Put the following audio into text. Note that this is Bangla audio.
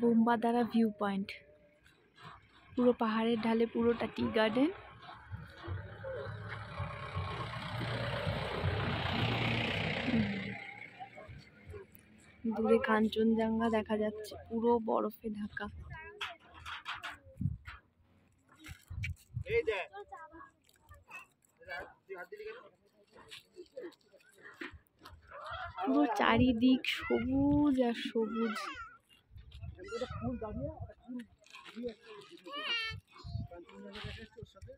বোম্বাদারা ভিউ পয়েন্ট পুরো পাহাড়ের ঢালে পুরোটা টি গার্ডেন দূরে কাঞ্চনজঙ্ঘা দেখা যাচ্ছে পুরো বরফে ঢাকা। পুরো চারিদিক সবুজ আর সবুজ। ফুল দাঁড়িয়ে ফুল দিয়ে একটা সাথে